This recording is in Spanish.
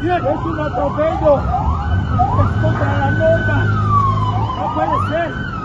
Es un atropello. Es contra la norma. No puede ser.